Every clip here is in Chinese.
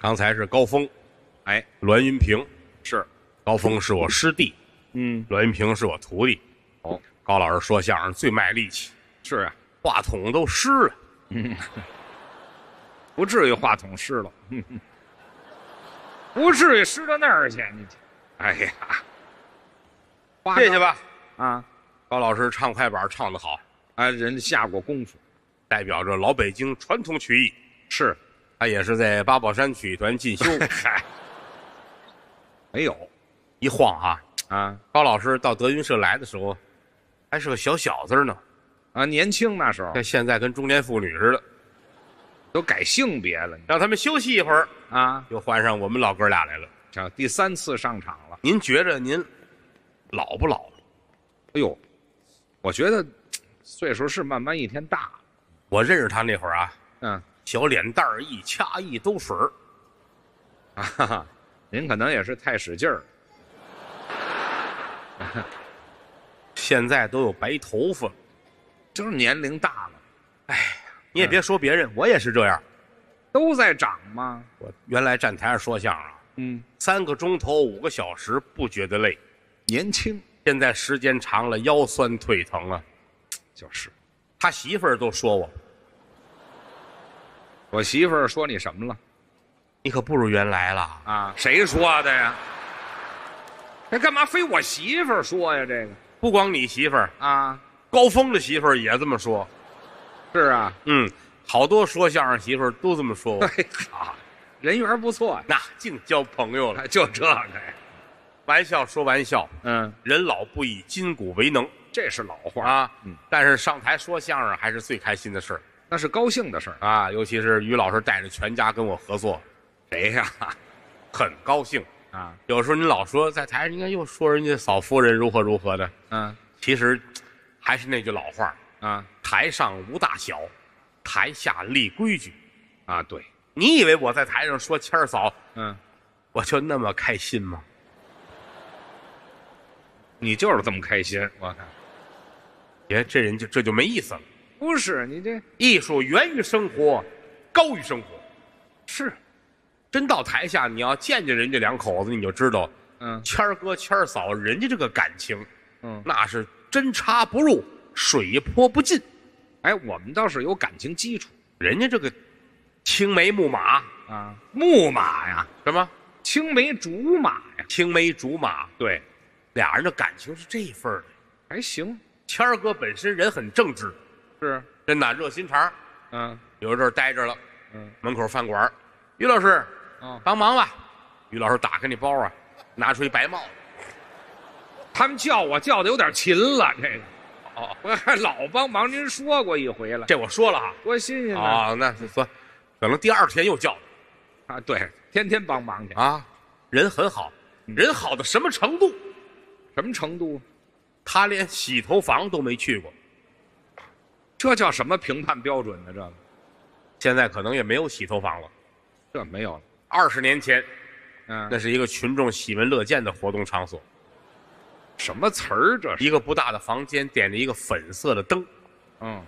刚才是高峰，哎，栾云平，是，高峰是我师弟，嗯，栾云平是我徒弟。哦，高老师说相声最卖力气，是啊，话筒都湿了。不至于话筒湿了，不至于湿到那儿去。你，哎呀，谢谢吧，啊！高老师唱快板唱得好，啊，人家下过功夫，代表着老北京传统曲艺。是，他也是在八宝山曲艺团进修。嗨，没有一晃啊，啊高老师到德云社来的时候，还是个小小子呢，啊，年轻那时候像现在跟中年妇女似的。都改性别了让他们休息一会儿，啊！又换上我们老哥俩来了。这第三次上场了。您觉着您老不老？哎呦，我觉得岁数是慢慢一天大了。我认识他那会儿啊，嗯小脸蛋儿一掐一兜水儿 啊哈哈，您可能也是太使劲儿。现在都有白头发。就是年龄大了，哎你也别说别人，我也是这样。都在长嘛。我原来站台上说相声啊，嗯，三个钟头、五个小时不觉得累，年轻现在时间长了腰酸腿疼啊。就是。他媳妇儿都说我，我媳妇儿说你什么了你可不如原来了。啊？谁说的呀？那干嘛非我媳妇儿说呀？这个不光你媳妇儿，啊，高峰的媳妇儿也这么说。是啊。嗯，好多说相声媳妇儿都这么说我。哎好，人缘不错呀。那净交朋友了。就这个呀。玩笑说玩笑，嗯，人老不以筋骨为能这是老话，啊。嗯，但是上台说相声还是最开心的事儿那是高兴的事儿。啊，尤其是于老师带着全家跟我合作，谁呀？很高兴。啊，有时候您老说在台上，你看又说人家嫂夫人如何如何的，嗯其实还是那句老话，啊台上无大小，台下立规矩。啊，对，你以为我在台上说谦儿嫂，嗯，我就那么开心吗？你就是这么开心，我看。别，这人就这就没意思了。不是你这艺术源于生活，高于生活。是，真到台下，你要见见人家两口子，你就知道，嗯谦儿哥、谦儿嫂，人家这个感情，嗯，那是针插不入，水泼不进。哎，我们倒是有感情基础人家这个青梅木马，啊，木马呀，什么青梅竹马呀，青梅竹马，对，俩人的感情是这份儿的。还行，谦儿哥本身人很正直，是，真的热心肠儿。嗯有一阵儿待着了，嗯，门口饭馆儿，于老师哦，帮忙吧。于老师打开那包啊，拿出一白帽子。他们叫我叫的有点勤了，这个，哦，我还老帮忙，您说过一回了，这我说了啊。多新鲜呢啊，那是说，可能第二天又叫啊！对，天天帮忙去，啊，人很好，人好到什么程度？什么程度？他连洗头房都没去过，这叫什么评判标准呢？这个，现在可能也没有洗头房了。这没有了，二十年前，嗯，那是一个群众喜闻乐见的活动场所，什么词儿？这是，一个不大的房间，点着一个粉色的灯，嗯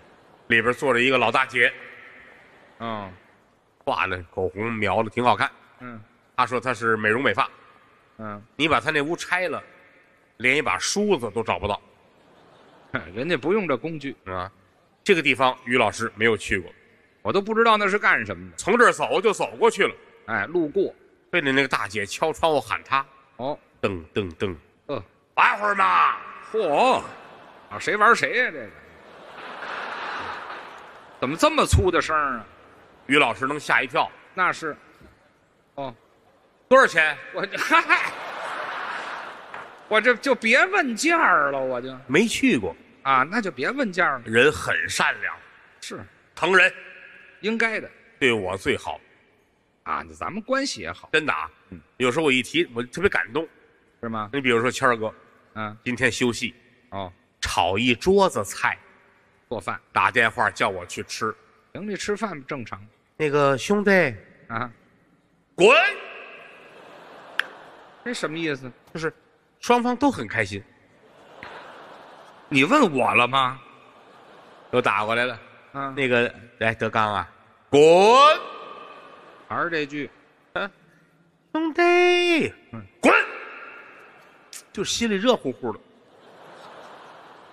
里边坐着一个老大姐，嗯画的口红描的挺好看。嗯她说她是美容美发，嗯，你把她那屋拆了，连一把梳子都找不到 人家不用这工具，啊。这个地方于老师没有去过，我都不知道那是干什么的。从这儿走就走过去了，哎，路过，对着那个大姐敲窗户喊他，哦，噔噔噔，呃，玩会儿嘛。嚯，啊，谁玩谁呀、这个。怎么这么粗的声儿啊？于老师能吓一跳，那是，哦，多少钱？我这 嗨，我这就别问价儿了，我就。没去过，啊，那就别问价了，人很善良，是疼人，应该的对我最好，啊。那咱们关系也好，真的啊。嗯有时候我一提，我特别感动。是吗？你比如说谦儿哥，嗯，今天休息，哦，炒一桌子菜，做饭，打电话叫我去吃。行，这吃饭正常那个兄弟，啊。滚！这什么意思？就是双方都很开心。你问我了吗？又打过来了，啊，那个来德刚啊，滚！还是这句，兄弟，嗯。滚！就心里热乎乎的。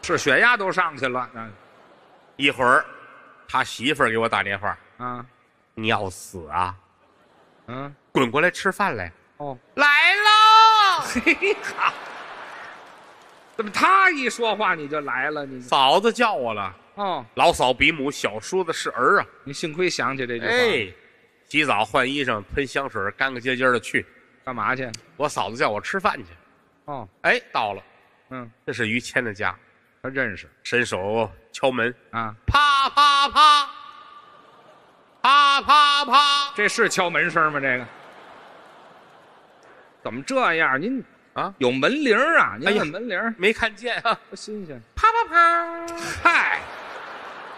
是血压都上去了，那一会儿，他媳妇儿给我打电话，啊，你要死啊！嗯，滚过来吃饭来。哦，来了，嘿好，怎么他一说话你就来了？你嫂子叫我了。哦，老嫂比母，小叔子是儿啊。你幸亏想起这句话，哎，洗澡换衣裳，喷香水，干干净净的去。干嘛去？我嫂子叫我吃饭去。哦，哎，到了，嗯，这是于谦的家，他认识伸手敲门，啊，啪啪啪，啪啪啪这是敲门声吗？这个怎么这样？您啊，有门铃儿啊？你哎呀按门铃儿没看见啊？多新鲜！啪啪啪，嗨，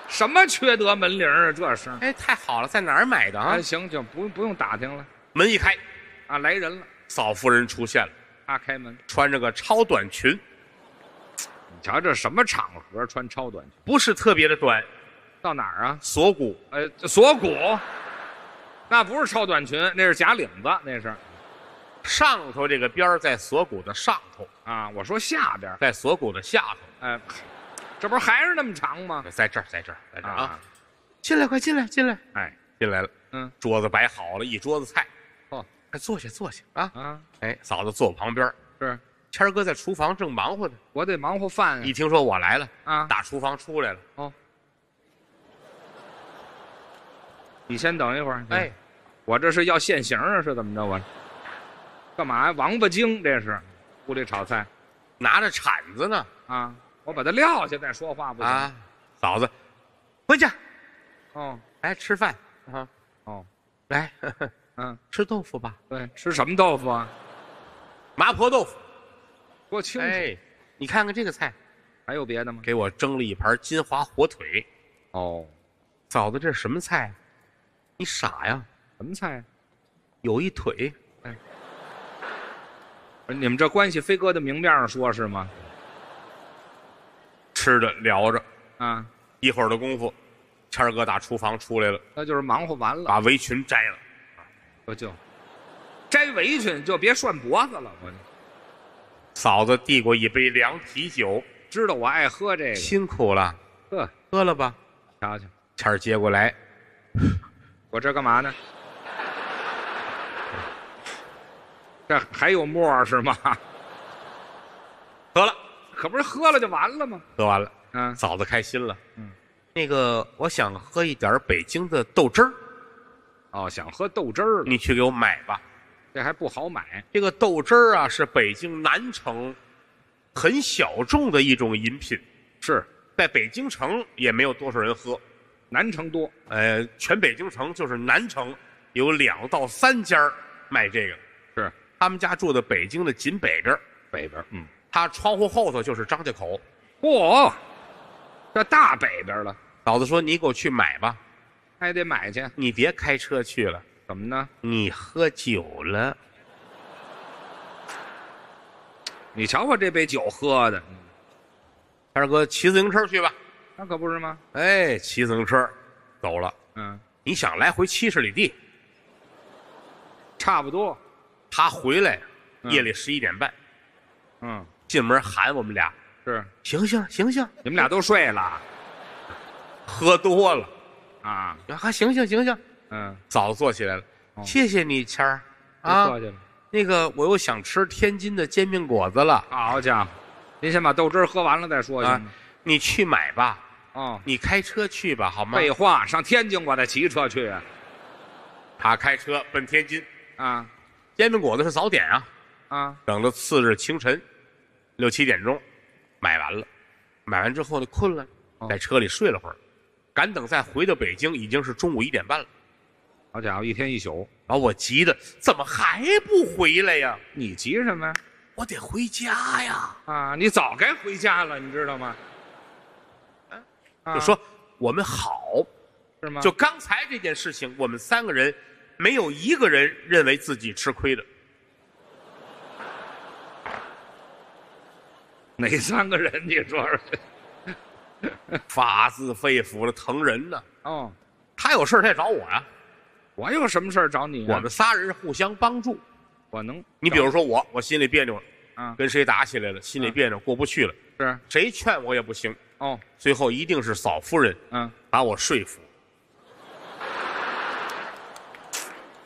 什么缺德门铃儿啊？这声儿哎，太好了，在哪儿买的啊啊，？行，就不不用打听了门一开，啊，来人了，嫂夫人出现了，他开门。穿着个超短裙，你瞧这什么场合穿超短裙？不是特别的短，到哪儿啊？锁骨，呃，锁骨，那不是超短裙，那是假领子，那是上头这个边儿在锁骨的上头，啊。我说下边儿，在锁骨的下头，哎，这不是还是那么长吗？在这儿，在这儿，在这儿啊！啊，进来，快进来，进来，哎，进来了。嗯，桌子摆好了，一桌子菜，哦快坐下，坐下啊！啊，哎，嫂子坐我旁边儿，是谦儿哥在厨房正忙活呢。我得忙活饭呀一听说我来了，啊。打厨房出来了。哦，你先等一会儿。哎，，我这是要现形啊，是怎么着？我干嘛呀？王八精，这是屋里炒菜拿着铲子呢啊！我把它撂下再说话不行？啊！嫂子，回去哦来吃饭啊！哦，来 嗯，吃豆腐吧，对，吃什么豆腐啊？麻婆豆腐。给我清楚。哎，你看看这个菜，还有别的吗？给我蒸了一盘金华火腿。哦，嫂子，这是什么菜？你傻呀？什么菜？有一腿，你们这关系非搁在明面上说是吗？吃着聊着，啊，一会儿的功夫，谦儿哥打厨房出来了，那就是忙活完了，把围裙摘了。我就。摘围裙就别涮脖子了。我。就嫂子递过一杯凉啤酒，知道我爱喝这个，辛苦了，喝，喝了吧。瞧瞧，谦儿接过来，我这干嘛呢？这还有沫儿是吗？喝了，可不是喝了就完了吗？喝完了，嗯，嫂子开心了。嗯，那个我想喝一点北京的豆汁儿，哦，想喝豆汁儿，你去给我买吧。这还不好买。这个豆汁儿啊，是北京南城很小众的一种饮品，是在北京城也没有多少人喝。南城多，呃，全北京城就是南城有两到三家儿卖这个。是他们家住在北京的紧北边儿北边，嗯，他窗户后头就是张家口。嚯、这大北边了，嫂子说：“你给我去买吧，还得买去，你别开车去了，怎么呢？你喝酒了。你瞧我这杯酒喝的，”二哥骑自行车去吧。那可不是吗？哎，骑自行车走了。嗯，你想来回七十里地，差不多。他回来嗯夜里十一点半，嗯，进门喊我们俩是：“醒醒，醒醒！你们俩都睡了喝多了啊？还，醒醒，醒醒！”嗯，早坐起来了。哦谢谢你，谦儿啊客。气了。那个，我又想吃天津的煎饼果子了好家伙，您先把豆汁儿喝完了再说啊？！你去买吧，哦，你开车去吧，好吗？废话，上天津我再骑车去啊！他开车奔天津，啊煎饼果子是早点啊。啊，等到次日清晨六七点钟，买完了，买完之后呢，困了，哦在车里睡了会儿，赶等再回到北京，已经是中午一点半了。好家伙，一天一宿，然后我急的，怎么还不回来呀？你急什么呀？我得回家呀！啊，你早该回家了，你知道吗？啊就说我们好，是吗？就刚才这件事情，我们三个人没有一个人认为自己吃亏的。哪三个人？你说说？发自肺腑的疼人呢。哦，他有事儿他也找我呀，我有什么事儿找你、啊？我们仨人互相帮助。我能，你比如说我，我心里别扭了，啊，跟谁打起来了，心里别扭，过不去了，是谁劝我也不行，哦，最后一定是嫂夫人嗯，把我说服。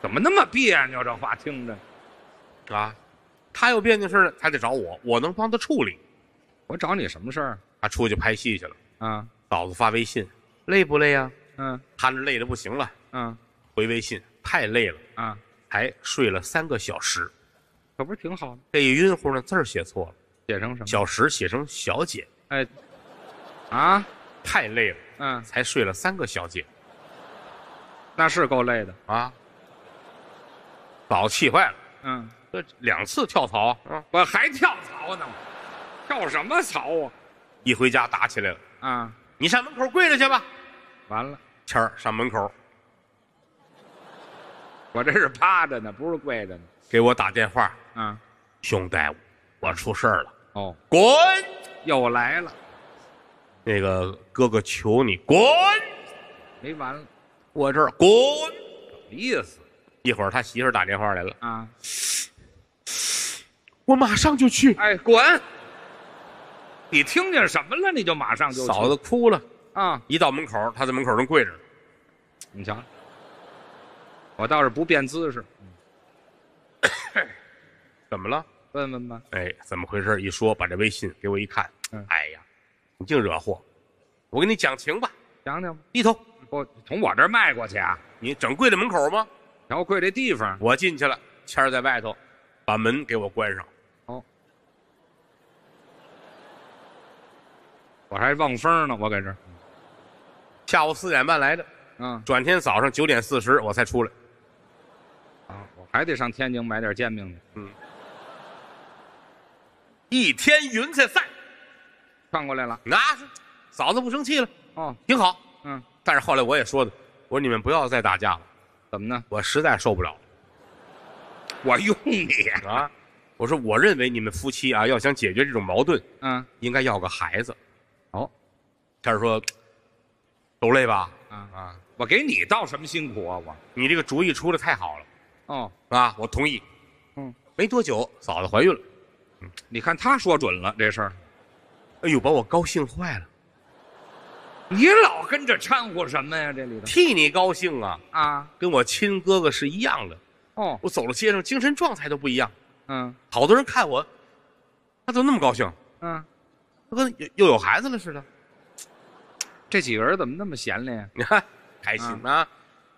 怎么那么别扭？这话听着，啊，他有别扭事儿呢，他得找我，我能帮他处理。我找你什么事儿他出去拍戏去了，啊？嫂子发微信，累不累呀、嗯他那累的不行了，嗯回微信太累了，啊，还睡了三个小时。可不是挺好的？这一晕乎呢，字儿写错了，写成什么？小时写成小姐，哎，啊，太累了，嗯，才睡了三个小姐那是够累的。啊！嫂子气坏了，嗯，这两次跳槽啊！我还跳槽呢，跳什么槽啊？一回家打起来了，啊，你上门口跪着去吧。完了，谦儿上门口 我这是趴着呢，不是跪着呢。给我打电话，啊，兄弟，我出事儿了，哦，滚！又来了，那个哥哥求你滚，没完了，我这儿滚。意思一会儿他媳妇儿打电话来了，啊？我马上就去。哎，滚！你听见什么了？你就马上就去嫂子哭了，啊！一到门口，他在门口正跪着呢。你瞧，我倒是不变姿势，怎么了？问问吧。哎，怎么回事？一说，把这微信给我一看，嗯哎呀，你净惹祸！我给你讲情吧，讲讲吧，低头，不从我这儿迈过去啊？你整跪在门口吗？瞧跪这地方，我进去了，谦儿在外头，把门给我关上。哦我还望风呢，我搁这儿。下午四点半来的，嗯转天早上九点四十我才出来。啊，我还得上天津买点煎饼去。嗯一天云彩散，转过来了。那是嫂子不生气了，哦，挺好。嗯，但是后来我也说的，我说你们不要再打架了，怎么呢？我实在受不了我用你。啊！我说我认为你们夫妻啊，要想解决这种矛盾，嗯，应该要个孩子。哦，天儿说，都累吧？啊，啊，我给你倒什么辛苦啊？我。你这个主意出的太好了哦，啊！我同意。嗯，没多久，嫂子怀孕了。你看他说准了这事儿，哎呦，把我高兴坏了，你老跟着掺和什么呀？这里头替你高兴啊！啊？跟我亲哥哥是一样的。哦，我走了街上，精神状态都不一样。嗯好多人看我，他怎么那么高兴？嗯，他跟又又有孩子了似的。这几个人怎么那么闲了呀？你看，开心啊！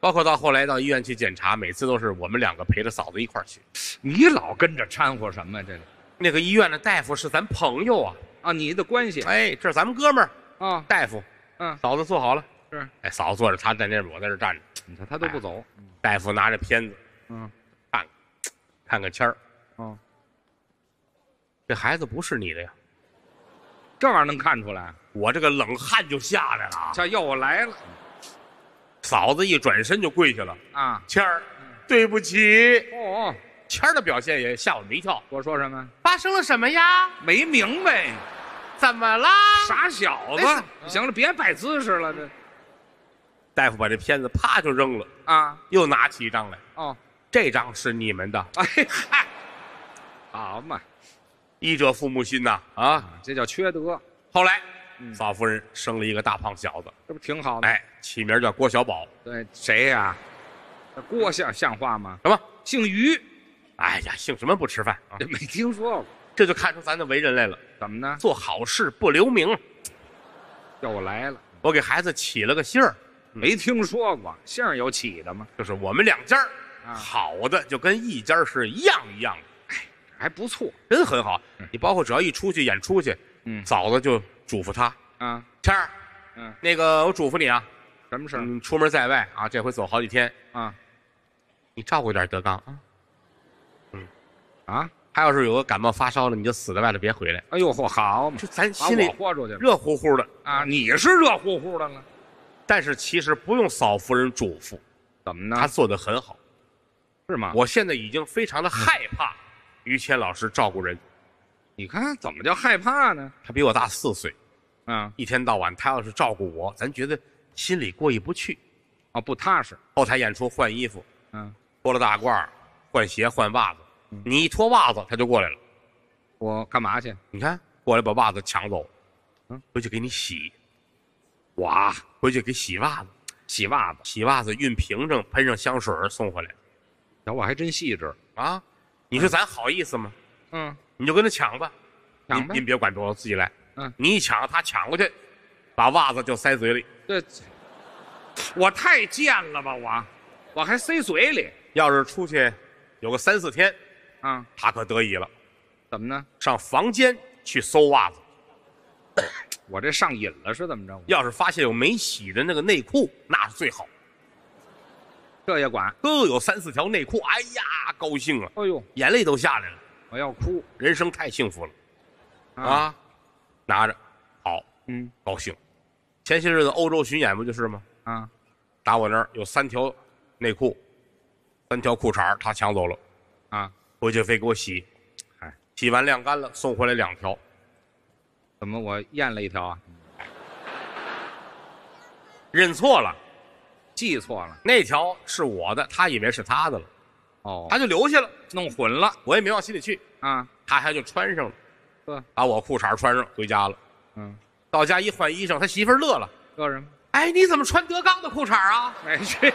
包括到后来到医院去检查，每次都是我们两个陪着嫂子一块儿去。你老跟着掺和什么呀？这里那个医院的大夫是咱朋友啊，啊，你的关系哎，这是咱们哥们儿，啊，大夫。嗯，嫂子坐好了，是，哎，嫂子坐着，他在那边，我在这站着。你看他都不走，大夫拿着片子嗯，看看，看看签儿，哦，这孩子不是你的呀。这玩意儿能看出来？我这个冷汗就下来了啊。这又来了嫂子一转身就跪下了，啊！谦儿，对不起。哦，谦儿的表现也吓我们一跳。我说什么？发生了什么呀？没明白，怎么啦？傻小子！行了，别摆姿势了，这大夫把这片子啪就扔了，啊，又拿起一张来，哦，这张是你们的，哎嗨，好嘛，医者父母心呐啊！啊，这叫缺德，后来，嗯嫂夫人生了一个大胖小子，这不挺好的？哎，起名叫郭小宝。对，谁呀？这郭像像话吗？什么？姓于，哎呀，姓什么不吃饭啊？这没听说过，这就看出咱的为人来了，怎么呢？做好事不留名。叫我来了，我给孩子起了个姓儿，没听说过，姓儿有起的吗？就是我们两家儿啊好的就跟一家儿是一样一样的，还不错，真很好。你包括只要一出去演出去，嗯嫂子就嘱咐他啊，谦儿，嗯，那个我嘱咐你啊，什么事儿嗯，出门在外啊，这回走好几天，啊你照顾点德刚啊。啊？他要是有个感冒发烧了，你就死在外头别回来。哎呦嚯，好嘛，就咱把心里我豁出去了热乎乎的，啊！你是热乎乎的了，但是其实不用嫂夫人嘱咐，怎么呢？他做的很好。是吗？我现在已经非常的害怕于谦老师照顾人，你看怎么叫害怕呢？他比我大四岁，啊，一天到晚他要是照顾我，咱觉得心里过意不去。啊，不踏实。后台演出换衣服，嗯，脱了大褂儿换鞋换袜子，嗯你一脱袜子他就过来了。我干嘛去？你看，过来把袜子抢走，嗯，回去给你洗，哇，回去给洗袜子，洗袜子，洗袜子熨平整，喷上香水儿送回来瞧我还真细致。啊！你说咱好意思吗？嗯，你就跟他抢吧，抢呗您您别管我自己来。嗯，你一抢，他抢过去，把袜子就塞嘴里。这我太贱了吧我，我还塞嘴里要是出去有个三四天，啊？他可得意了，怎么呢？上房间去搜袜子。我这上瘾了是怎么着？要是发现有没洗的那个内裤，那是最好。这也管？各有三四条内裤，哎呀，高兴啊，哎呦，眼泪都下来了，我要哭人生太幸福了啊！啊！拿着，好嗯高兴。前些日子欧洲巡演不就是吗？啊，打我那儿有三条内裤，三条裤衩儿他抢走了，啊，回去非给我洗，哎，洗完晾干了，送回来两条。怎么我验了一条啊？认错了，记错了那条是我的，他以为是他的了，哦，他就留下了，弄混了我也没往心里去，啊？他还就穿上了，呵，把我裤衩穿上回家了。嗯，到家一换衣裳，他媳妇儿乐了，乐什么？哎，你怎么穿德纲的裤衩啊？没去！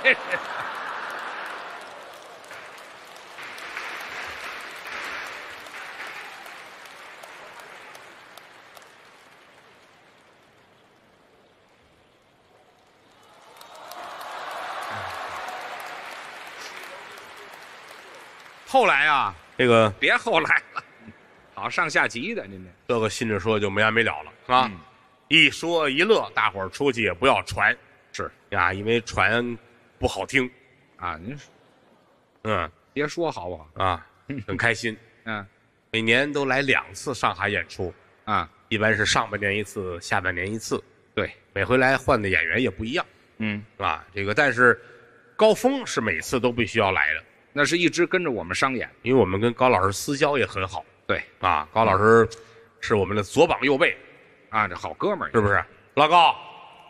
后来啊，这个别后来了，好上下级的您这。这个信着说就没完没了了啊！嗯。一说一乐，大伙儿出去也不要传是呀，因为传不好听。啊，您嗯。别说好不好？啊，很开心，嗯。每年都来两次上海演出，啊，一般是上半年一次，下半年一次，对，每回来换的演员也不一样嗯，啊。这个但是高峰是每次都必须要来的，那是一直跟着我们商演。因为我们跟高老师私交也很好对啊。高老师是我们的左膀右臂，啊，这好哥们儿，是不是？老高，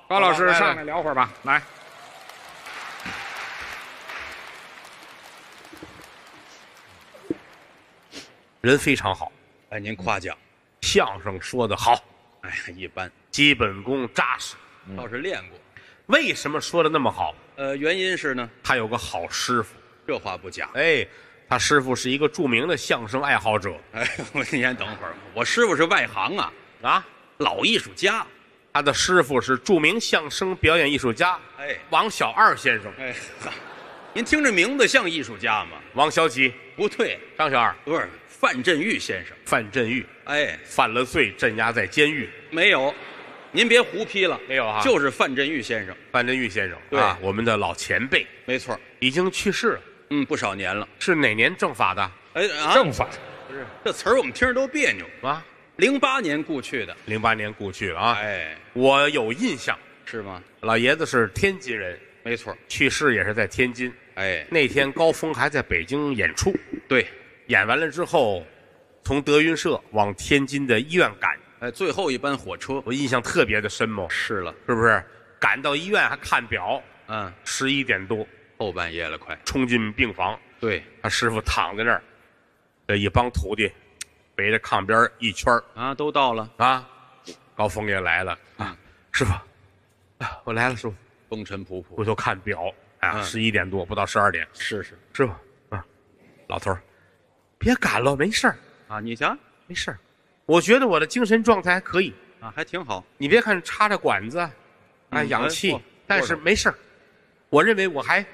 高老师上来聊会儿吧，来。人非常好，哎，您夸奖，相声说的好，哎呀，一般，基本功扎实。倒是练过。为什么说的那么好？呃，原因是呢，他有个好师傅，这话不假。哎，他师傅是一个著名的相声爱好者哎，我您先等会儿，我师傅是外行啊，啊，老艺术家。他的师傅是著名相声表演艺术家哎王小二先生，哎，哈 您听这名字像艺术家吗？王小几、不对，张小二、不是范振钰先生。范振钰哎，犯了罪，镇压在监狱。没有，您别胡批了，没有啊就是范振钰先生。范振钰先生对啊，我们的老前辈没错，已经去世了，嗯，不少年了。是哪年政法的哎啊，正法不是这词儿我们听着都别扭。啊？零八年故去的，零八年故去啊，哎，我有印象，是吗？老爷子是天津人，没错，去世也是在天津。哎，那天高峰还在北京演出，对，演完了之后，从德云社往天津的医院赶，哎，最后一班火车我印象特别的深嘛，是了，是不是？赶到医院还看表，嗯，十一点多，后半夜了，快。冲进病房，对。他师傅躺在那儿，这一帮徒弟围着炕边一圈儿。啊，都到了，啊，高峰也来了。嗯。啊，师傅，啊，我来了，师傅，风尘仆仆。回头看表啊，嗯。十一点多，不到十二点，是是。师傅啊，老头儿，别赶了，没事儿，啊，你行没事儿，我觉得我的精神状态还可以。啊，还挺好。你别看插着管子，哎，嗯氧气但是没事儿。我认为我还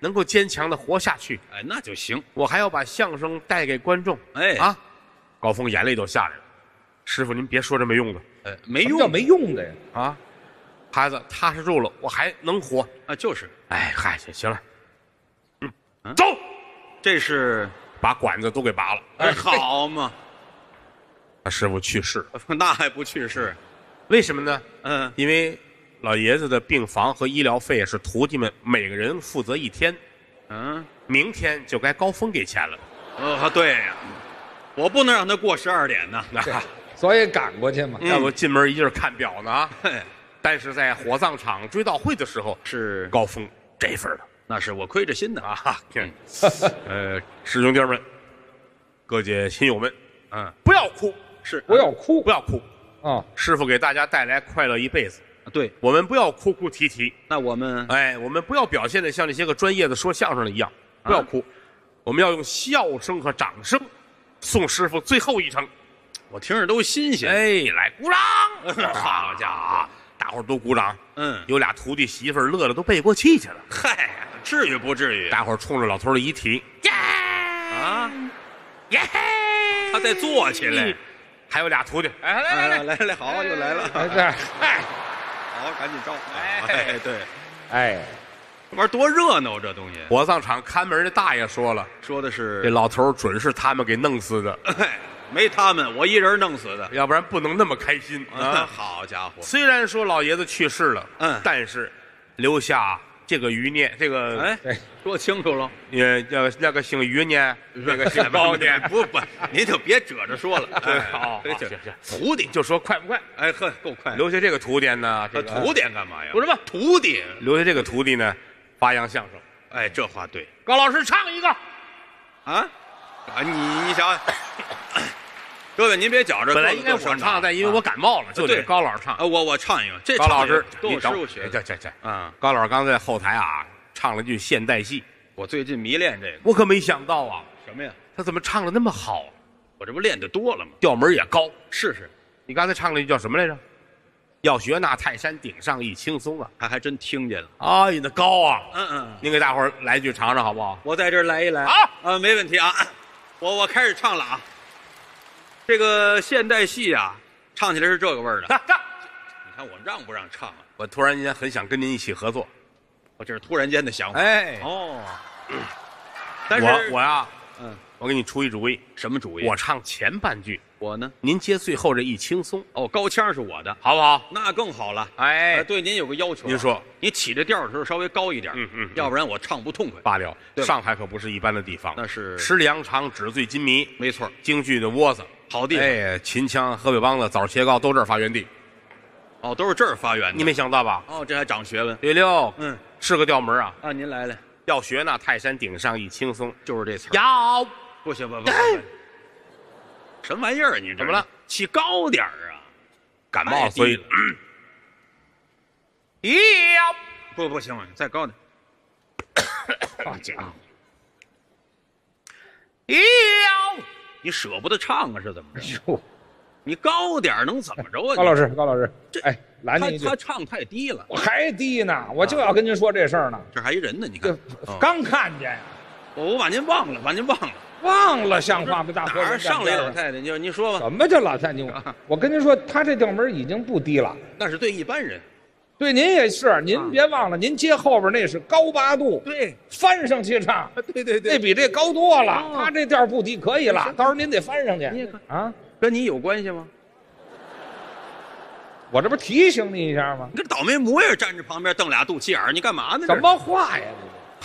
能够坚强的活下去，哎，那就行。我还要把相声带给观众。哎啊，高峰眼泪都下来了。师傅，您别说这没用的呃，没什么叫用没用的呀？啊，孩子踏实住了，我还能活。啊，就是哎，嗨，行行了，嗯，嗯走，这是把管子都给拔了。哎，好嘛，他师傅去世，那还不去世？为什么呢？嗯，因为老爷子的病房和医疗费是徒弟们每个人负责一天，嗯，明天就该高峰给钱了。呃，对呀，我不能让他过十二点呢。那、所以赶过去嘛。嗯要不进门一劲儿看表呢啊！嘿，但是在火葬场追悼会的时候，是高峰这份儿的那是我亏着心的啊。呃，师兄弟们，各界亲友们，嗯，不要哭，是不要哭不要哭，啊！师傅给大家带来快乐一辈子，对，我们不要哭哭啼啼，那我们哎，我们不要表现的像那些个专业的说相声的一样，不要哭，我们要用笑声和掌声送师傅最后一程。我听着都新鲜。哎，来鼓掌！好家伙，大伙儿都鼓掌。嗯，有俩徒弟媳妇儿乐得都背过气去了。嗨，至于不至于大伙儿冲着老头儿的遗体，耶啊？耶！他再坐起来。还有俩徒弟，哎，来来来来，来来，好，又来了。哎这嗨好，赶紧招。哎哎，对，哎，玩儿多热闹，这东西。火葬场看门的大爷说了，说的是这是，老头儿准是他们给弄死的，哎，没他们，我一人弄死的。要不然不能那么开心啊，啊。好家伙！虽然说老爷子去世了，嗯但是留下这个余孽，这个哎，说清楚了。呃，那个那个姓余呢，那个姓高呢，不不，您就别遮着说了。哎好行行徒弟，就说快不快？哎呵，够快。留下这个徒弟呢，这个徒弟干嘛呀？不是吧徒弟。留下这个徒弟呢，发扬相声。哎，这话对高老师唱一个，啊啊！你你想，各位您别觉着，本来应该我唱，但因为我感冒了，就得对高老师唱啊，。我我唱一个，这高老师，跟我师傅学的这这这，啊。高老师刚在后台啊唱了句现代戏，我最近迷恋这个我可没想到啊，什么呀？他怎么唱的那么好，我这不练的多了吗？调门也高。试试，你刚才唱那句叫什么来着？要学那泰山顶上一轻松啊！他还真听见了。哎呀，那高啊！嗯嗯，您给大伙儿来一句尝尝好不好？我在这儿来一来好啊，没问题啊。我我开始唱了啊。这个现代戏啊，唱起来是这个味儿的。你看我让不让唱啊？我突然间很想跟您一起合作。我这是突然间的想法。哎，哦，但是我我呀，嗯，我给你出一主意，什么主意？我唱前半句，我呢？您接最后这一轻松，哦，高腔是我的，好不好？那更好了。哎呃，对您有个要求啊，您说你起这调的时候稍微高一点，嗯嗯嗯要不然我唱不痛快。罢了，对吧上海可不是一般的地方，那是十里洋场，纸醉金迷，没错，京剧的窝子，好地方。哎，秦腔、河北梆子、枣切糕都这儿发源地，哦，都是这儿发源的。你没想到吧？哦，这还长学问。对六，嗯，是个调门啊，啊，您来了，要学那泰山顶上一轻松，就是这词儿。要不行，不不什么玩意儿啊？你怎么了？起高点儿啊！感冒，所以 不不行，再高点。好家伙，要你舍不得唱啊？是怎么着？哟，你高点儿能怎么着啊？高老师，高老师这，哎，拦您一句他他，唱太低了，我还低呢，我就要跟您说这事儿呢，这还一人呢。你看，哦刚看见呀，我我把您忘了，把您忘了。忘了像话吗？大伙哪儿上来老？太太？您您说吧，什么叫老太太？我我跟您说，他这调门已经不低了。那是对一般人。对您也是，您别忘了，您接后边那是高八度，对翻上去唱，对对对那比这高多了。哦他这调不低，可以了，到时候您得翻上去你啊！跟你有关系吗？我这不提醒你一下吗？你这倒霉模样站着旁边瞪俩肚脐眼儿，你干嘛呢？什么话呀？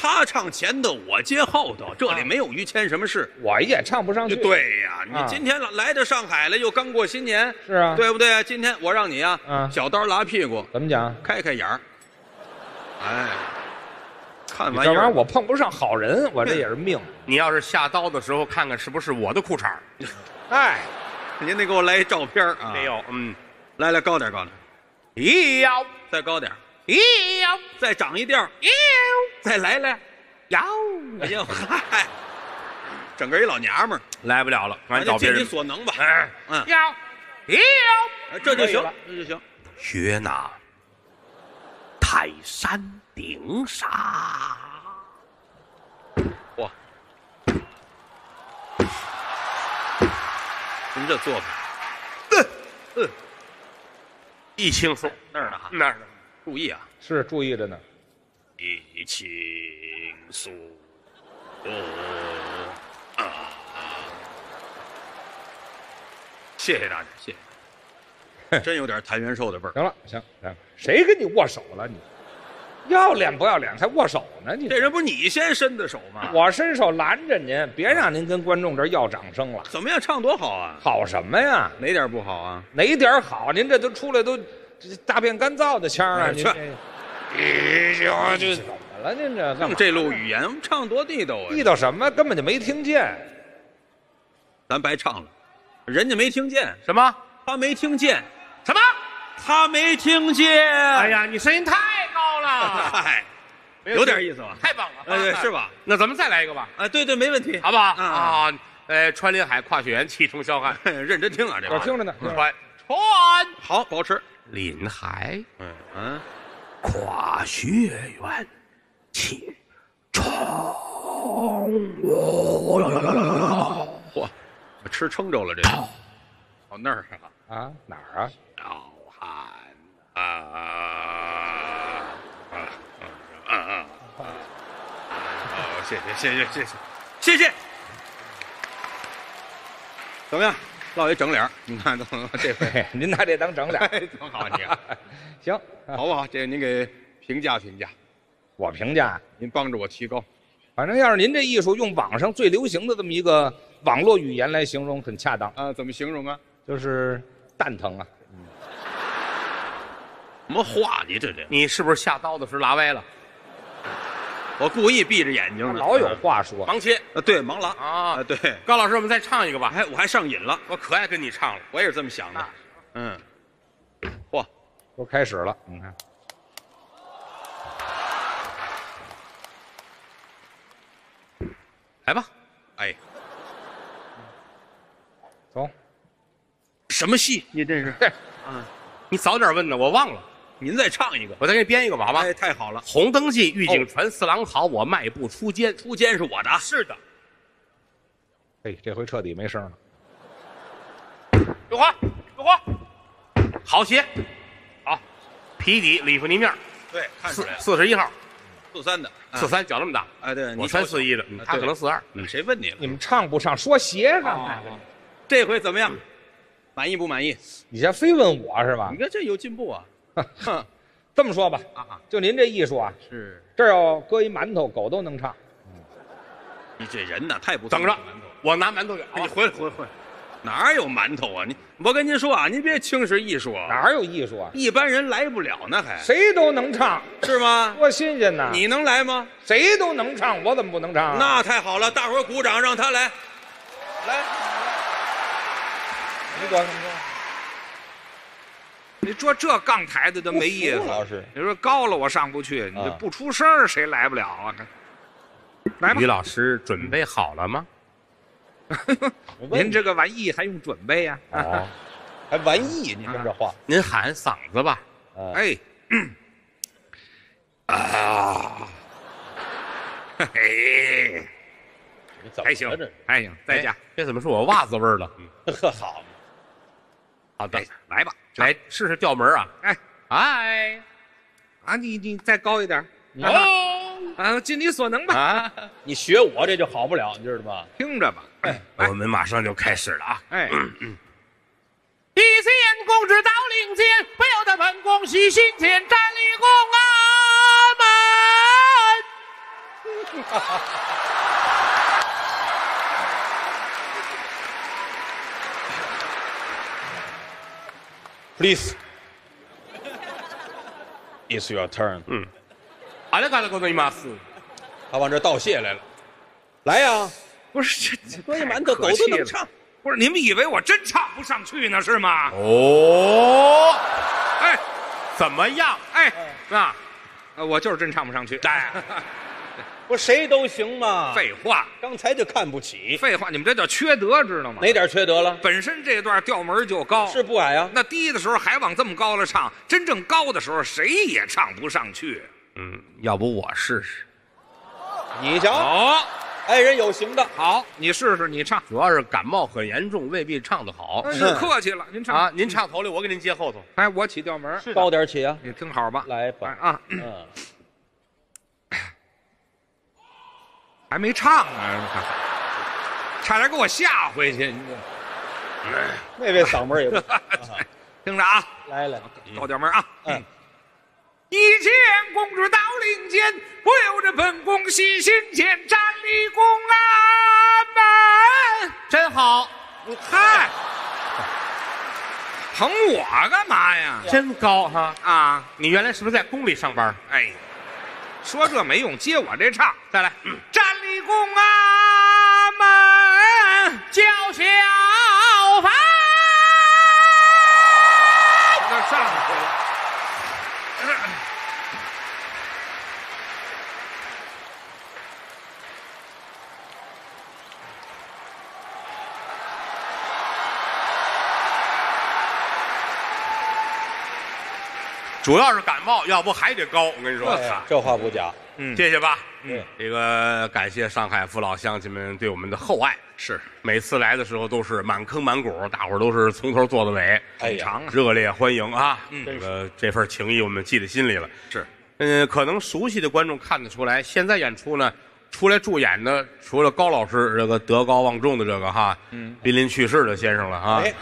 他唱前头，我接后头，这里没有于谦什么事。我也唱不上去。对呀，你啊今天来来到上海了，又刚过新年，是啊，对不对？今天我让你啊啊，小刀拉屁股，怎么讲？开开眼儿。哎，看这玩意儿玩意儿，我碰不上好人，我这也是命。你要是下刀的时候看看是不是我的裤衩儿哎，您得给我来一照片儿啊！没，有？嗯，来来高点高点，咦呀再高点，要再长一调，要再来来。要，哎呦，嗨，整个一老娘们儿，来不了了，赶紧找别尽你。所能吧。哎，嗯，要要哎这就行了，这就行。学那泰山顶上。哇，您这做法。嗯嗯一轻松，那儿呢哈，那儿呢？注意啊，是注意着呢。一轻松。哦啊！谢谢大家，谢谢。真有点谭元寿的味儿。行了，行行，谁跟你握手了？你要脸不要脸还握手呢？你这人不是你先伸的手吗？我伸手拦着您，别让您跟观众这要掌声了。怎么样？唱多好啊！好什么呀？哪点不好啊？哪点好？您这都出来都这大便干燥的腔儿啊！哎去您这，哎呦，这怎么了？您这干嘛？这路语言，唱多地道啊！地道什么？根本就没听见。咱白唱了，人家没听见，什么他没听见，什么？他没听见。哎呀，你声音太高了，嗨，有点意思吧？太棒了，哎，是？吧？那咱们再来一个吧，啊，对对，没问题，好不好？嗯啊，呃，穿林海，跨雪原，气冲霄汉，认真听啊，这个我听着呢。穿穿好，保持。林海，嗯嗯，跨雪原，气冲嚯，我吃撑着了这个。哦，那儿啊，啊，哪儿啊？老汉啊啊啊啊啊！哦，谢谢谢谢谢谢谢谢。怎么样，老爷整脸儿？你看，都 这回，您拿这当整脸。哎，挺好，你看 行，好不好？这个您给评价评价，我评价，您帮着我提高。反正要是您这艺术用网上最流行的这么一个网络语言来形容，很恰当，啊，怎么形容啊？就是蛋疼啊。什么话？你这这，你是不是下刀子时候拉歪了？我故意闭着眼睛呢。老有话说。盲切啊，对，盲狼啊啊，！对，高老师，我们再唱一个吧。哎，我还上瘾了，我可爱跟你唱了。我也是这么想的啊。嗯，嚯，都开始了，你看，来吧，哎，走。什么戏？你这是？啊，你早点问呢，我忘了。您再唱一个。我再给你编一个吧，好吧？哎，太好了，红灯记，狱警传，四郎好，我迈步出监。出监是我的。是的，哎，这回彻底没声了。刘华，刘华，好鞋，好，皮底里弗呢面，对，看出四来了，四十一号，四三的，啊四。三脚那么大，哎，对，我穿四一的，嗯他可能四二。嗯谁问你了？你们唱不唱？说鞋干嘛？这回怎么样？满意不满意？你先非问我是吧你？看这有进步啊！哼 这么说吧，啊，就您这艺术啊，是这儿要搁一馒头，狗都能唱。你这人呐，太不等着馒头，我拿馒头去。哎你回来回来回来，哪有馒头啊？你我跟您说啊，您别轻视艺术啊，哪有艺术啊？一般人来不了呢，还谁都能唱，是吗？多新鲜呐！你能来吗？谁都能唱，我怎么不能唱啊？那太好了，大伙儿鼓掌，让他来。来，你管怎么说？你说这杠台的都没意思。老师，你说高了我上不去，你不出声儿谁来不了啊？来吧。于，老师准备好了吗？您这个玩意还用准备呀、哦，还玩意？您这话，您喊嗓子吧。哎，啊，嘿，还行，还行，在家哎，这怎么是我袜子味儿了？嗯。呵好，好。的哎，来吧，来试试调门啊。哎，哎，啊，你你再高一点，哦啊，尽你所能吧，啊，你学我这就好不了，你知道吧？听着吧，哎我们马上就开始了啊！哎，一线公职到领间，不由得本宫喜心间，站立公安门。Please, it's your turn。ありがとうございます。他往这儿道谢来了，来呀，不是这搁一馒头，狗都能唱。不是你们以为我真唱不上去呢是吗？哦，哎怎么样？哎，啊，呃我就是真唱不上去。哎， 不谁都行吗？废话，刚才就看不起，废话，你们这叫缺德，知道吗？哪点缺德了？本身这段调门就高，是不矮啊？那低的时候还往这么高了唱，真正高的时候谁也唱不上去。嗯，要不我试试？你瞧，好，爱人有型的，好，你试试，你唱。主要是感冒很严重，未必唱得好那是客气了，您唱啊。您唱头里，我给您接后头。哎，我起调门，高点起啊！你听好吧。来哎吧，啊，嗯，还没唱呢，差点给我吓回去。你这那位嗓门也不 听着啊，来来，高调门啊。嗯，一见公主到林间，不由着本宫喜心间，站立宫安门。真好，嗨，捧我干嘛呀？真高哈！啊，你原来是不是在宫里上班？哎，说这没用，接我这唱。再来，站立功啊门，叫响凡。这上去了。主要是感冒，要不还得高。我跟你说，哎这话不假。嗯谢谢吧。嗯，这个感谢上海父老乡亲们对我们的厚爱。是每次来的时候都是满坑满谷，大伙儿都是从头做到尾，哎呀，长啊，热烈欢迎啊！嗯这个这份情谊我们记在心里了。是嗯，可能熟悉的观众看得出来，现在演出呢，出来助演的除了高老师这个德高望重的这个哈，嗯，濒临去世的先生了啊，哎，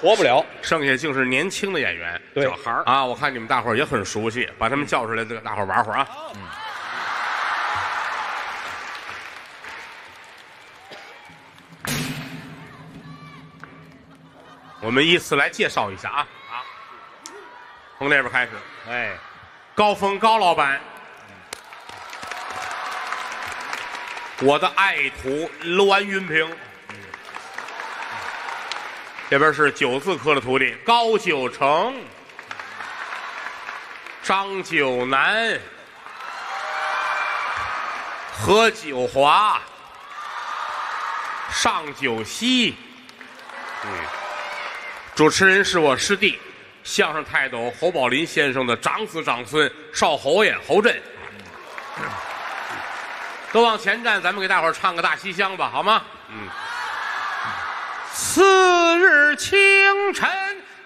活不了。剩下竟是年轻的演员，对。小孩儿。啊，我看你们大伙儿也很熟悉，把他们叫出来，这个大伙儿玩会儿啊。我们依次来介绍一下啊。啊，从那边开始，哎，高峰高老板，我的爱徒栾云平，这边是九字科的徒弟高九成、张九南、何九华、尚九熙。嗯，主持人是我师弟，相声泰斗侯宝林先生的长子长孙少侯爷侯震。都往前站，咱们给大伙儿唱个大西厢吧，好吗？嗯。次日清晨，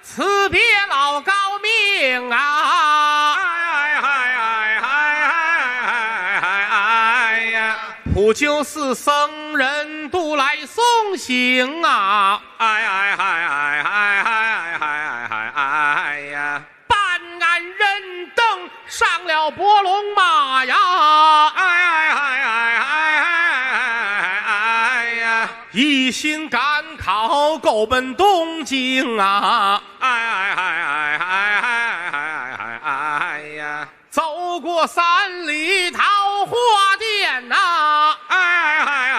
辞别老高明啊！哎哎哎哎哎哎哎呀！普救寺僧人都来送行啊！哎哎哎哎哎哎哎哎哎呀！办案人等上了伯龙马呀！哎哎哎哎哎哎哎呀！一心赶考，够奔东京啊！哎哎哎哎哎哎哎哎哎呀！走过三里桃花店呐、哎哎